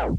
out.